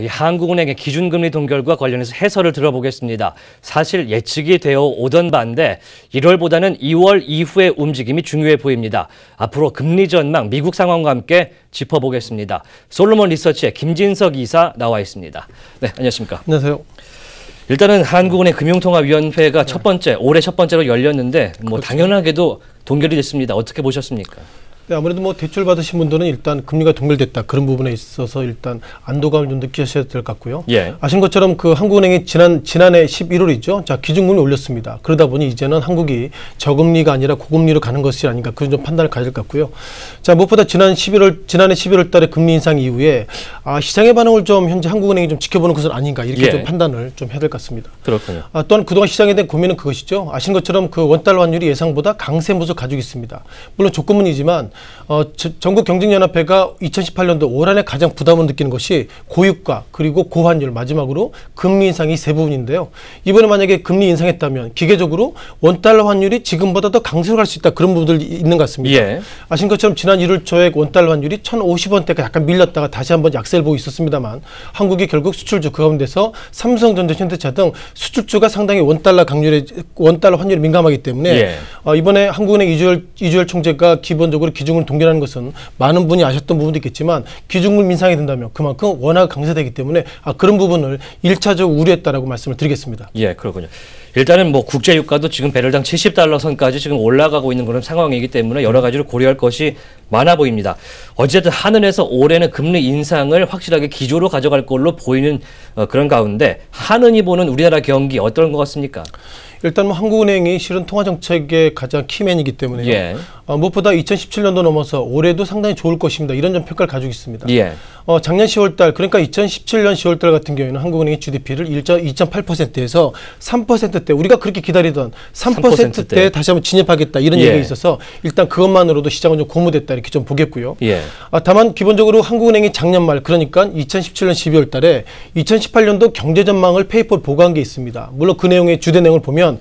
이 한국은행의 기준금리 동결과 관련해서 해설을 들어보겠습니다. 사실 예측이 되어 오던 바인데 1월보다는 2월 이후의 움직임이 중요해 보입니다. 앞으로 금리 전망, 미국 상황과 함께 짚어보겠습니다. 솔로몬 리서치의 김진석 이사 나와 있습니다. 네, 안녕하십니까? 안녕하세요. 일단은 한국은행 금융통화위원회가 첫 번째, 올해 첫 번째로 열렸는데 뭐 당연하게도 동결이 됐습니다. 어떻게 보셨습니까? 네, 아무래도 뭐 대출 받으신 분들은 일단 금리가 동결됐다 그런 부분에 있어서 일단 안도감을 좀 느끼셔야 될 것 같고요. 예. 아신 것처럼 그 한국은행이 지난 지난해 11월이죠. 자 기준금리 올렸습니다. 그러다 보니 이제는 한국이 저금리가 아니라 고금리로 가는 것이 아닌가 그런 좀 판단을 가질 것 같고요. 자 무엇보다 지난 11월 지난해 11월달에 금리 인상 이후에 아 시장의 반응을 좀 현재 한국은행이 좀 지켜보는 것은 아닌가 이렇게 예. 좀 판단을 좀 해야 될 것 같습니다. 그렇군요. 아, 또한 그동안 시장에 대한 고민은 그것이죠. 아신 것처럼 그 원달러 환율이 예상보다 강세 모습을 가지고 있습니다. 물론 조건문이지만 어, 저- 전국 경쟁연합회가 2018년도 올 한해 가장 부담을 느끼는 것이 고유가 그리고 고환율 마지막으로 금리 인상이 세 부분인데요. 이번에 만약에 금리 인상했다면 기계적으로 원달러 환율이 지금보다 더 강세로 갈 수 있다 그런 부분들이 있는 것 같습니다. 예. 아신 것처럼 지난 1월 초에 원달러 환율이 1,050원대가 약간 밀렸다가 다시 한번 약세를 보고 있었습니다만 한국이 결국 수출주 그 가운데서 삼성전자, 현대차 등 수출주가 상당히 원달러 강률에 원달러 환율에 민감하기 때문에 예. 어, 이번에 한국은행 이주열 이주열 총재가 기본적으로 기준 을 동결하는 것은 많은 분이 아셨던 부분도 있겠지만 기준물 민상이 된다면 그만큼 워낙 강세되기 때문에 아, 그런 부분을 일차적으로 우려했다라고 말씀을 드리겠습니다. 예, 그렇군요. 일단은 뭐 국제 유가도 지금 배럴당 70달러 선까지 지금 올라가고 있는 그런 상황이기 때문에 여러 가지로 고려할 것이 많아 보입니다. 어쨌든 하늘에서 올해는 금리 인상을 확실하게 기조로 가져갈 걸로 보이는 어, 그런 가운데 하느니 보는 우리나라 경기 어떤 것 같습니까? 일단 뭐 한국은행이 실은 통화 정책의 가장 키맨이기 때문에요. 예. 어, 무엇보다 2017년도 넘어서 올해도 상당히 좋을 것입니다. 이런 좀 평가를 가지고 있습니다. 예. 어, 작년 10월달 그러니까 2017년 10월달 같은 경우에는 한국은행이 GDP를 2.8%에서 3%대 우리가 그렇게 기다리던 3% 3%대 대. 다시 한번 진입하겠다 이런 예. 얘기가 있어서 일단 그것만으로도 시장은 좀 고무됐다 이렇게 좀 보겠고요. 예. 아, 다만 기본적으로 한국은행이 작년 말 그러니까 2017년 12월 달에 2018년도 경제 전망을 페이퍼를 보고한 게 있습니다. 물론 그 내용의 주된 내용을 보면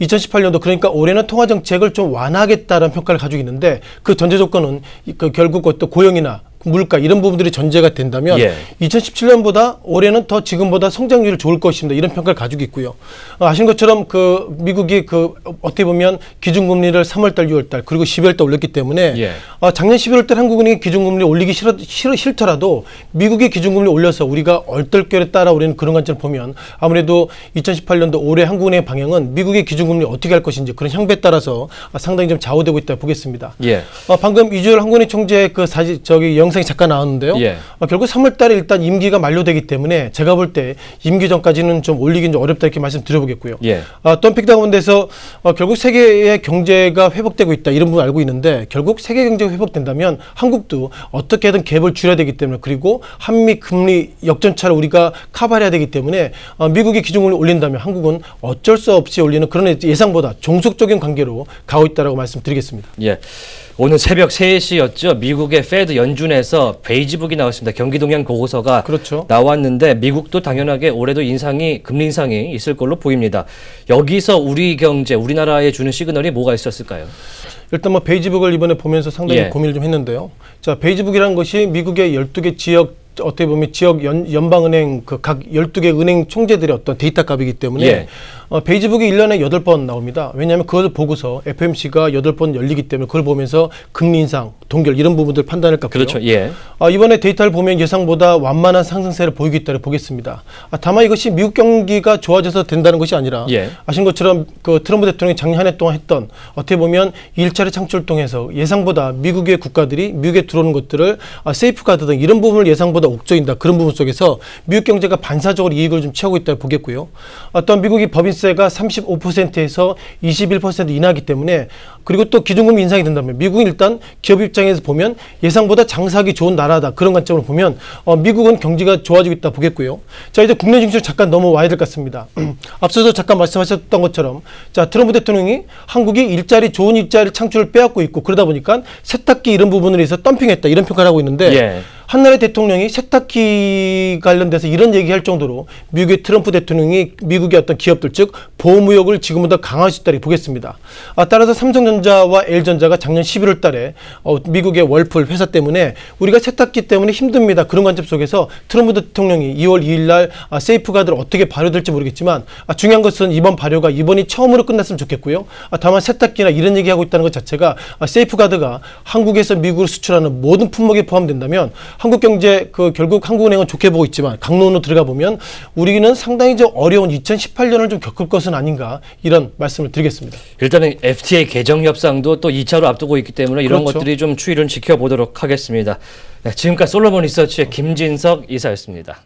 2018년도 그러니까 올해는 통화 정책을 좀 완화하겠다라는 평가를 가지고 있는데 그 전제 조건은 이- 그 결국 어떤 고용이나 물가 이런 부분들이 전제가 된다면 예. 2017년보다 올해는 더 지금보다 성장률이 좋을 것입니다. 이런 평가를 가지고 있고요. 어, 아신 것처럼 그 미국이 그 어떻게 보면 기준금리를 3월달, 6월달 그리고 12월달 올렸기 때문에 예. 어, 작년 11월달 한국은행이 기준금리 올리기 싫어, 싫어, 싫더라도 미국이 기준금리 올려서 우리가 얼떨결에 따라 우리는 그런 관점을 보면 아무래도 2018년도 올해 한국은행의 방향은 미국의 기준금리 어떻게 할 것인지 그런 향배에 따라서 아, 상당히 좀 좌우되고 있다 보겠습니다. 예. 어, 방금 이주열 한국은행 총재 그 사진 저기 영 상이 잠깐 나왔는데요. 예. 어, 결국 3월달에 일단 임기가 만료되기 때문에 제가 볼 때 임기 전까지는 좀 올리긴 좀 어렵다 이렇게 말씀드려보겠고요. 예. 어, 덤픽 가운데서 어, 결국 세계의 경제가 회복되고 있다 이런 부분 알고 있는데 결국 세계 경제가 회복된다면 한국도 어떻게든 갭을 줄여야 되기 때문에 그리고 한미 금리 역전차를 우리가 커버해야 되기 때문에 어, 미국이 기준금리 올린다면 한국은 어쩔 수 없이 올리는 그런 예상보다 종속적인 관계로 가고 있다라고 말씀드리겠습니다. 예. 오늘 새벽 3시였죠. 미국의 Fed 연준에서 Beige Book이 나왔습니다. 경기 동향 보고서가 그렇죠. 나왔는데 미국도 당연하게 올해도 인상이 금리 인상이 있을 걸로 보입니다. 여기서 우리 경제, 우리나라에 주는 시그널이 뭐가 있었을까요? 일단 뭐 Beige Book을 이번에 보면서 상당히 예. 고민을 좀 했는데요. 자, Beige Book이라는 것이 미국의 12개 지역 어떻게 보면 지역 연, 연방은행 그 각 12개 은행 총재들의 어떤 데이터 값이기 때문에 예. 어, Beige Book이 일년에 여덟 번 나옵니다. 왜냐하면 그것을 보고서 FOMC가 여덟 번 열리기 때문에 그걸 보면서 금리 인상, 동결 이런 부분들 판단할 것 같고요. 그렇죠. 예. 아, 이번에 데이터를 보면 예상보다 완만한 상승세를 보이고 있다고 보겠습니다. 아, 다만 이것이 미국 경기가 좋아져서 된다는 것이 아니라 예. 아신 것처럼 그 트럼프 대통령이 작년 한 해 동안 했던 어떻게 보면 일자리 창출 통해서 예상보다 미국의 국가들이 미국에 들어오는 것들을 아, 세이프가드 등 이런 부분을 예상보다 옥죄인다 그런 부분 속에서 미국 경제가 반사적으로 이익을 좀 취하고 있다고 보겠고요. 아, 또한 미국이 법인세가 35%에서 21% 인하하기 때문에 그리고 또 기준금리 인상이 된다면 미국은 일단 기업 입장에서 보면 예상보다 장사하기 좋은 나라 다 그런 관점으로 보면 어, 미국은 경제가 좋아지고 있다 보겠고요. 자 이제 국내 증시로 잠깐 넘어와야 될 것 같습니다. 앞서서 잠깐 말씀하셨던 것처럼 자 트럼프 대통령이 한국이 일자리 좋은 일자리 창출을 빼앗고 있고 그러다 보니까 세탁기 이런 부분을 해서 덤핑했다 이런 평가를 하고 있는데 예. 한나라 대통령이 세탁기 관련돼서 이런 얘기할 정도로 미국의 트럼프 대통령이 미국의 어떤 기업들 즉 보호무역을 지금보다 강화할 수 있다고 보겠습니다. 아, 따라서 삼성전자와 LG전자가 작년 11월 달에 어, 미국의 월풀 회사 때문에 우리가 세탁기 때문에 힘듭니다. 그런 관점 속에서 트럼프 대통령이 2월 2일 날 아, 세이프가드를 어떻게 발효될지 모르겠지만 아, 중요한 것은 이번 발효가 이번이 처음으로 끝났으면 좋겠고요. 아, 다만 세탁기나 이런 얘기하고 있다는 것 자체가 아, 세이프가드가 한국에서 미국으로 수출하는 모든 품목에 포함된다면 한국 경제 그 결국 한국은행은 좋게 보고 있지만 강론으로 들어가 보면 우리는 상당히 좀 어려운 2018년을 좀 겪을 것은 아닌가 이런 말씀을 드리겠습니다. 일단은 FTA 개정 협상도 또 2차로 앞두고 있기 때문에 이런 그렇죠. 것들이 좀 추이를 지켜보도록 하겠습니다. 네, 지금까지 솔로몬 리서치의 김진석 이사였습니다.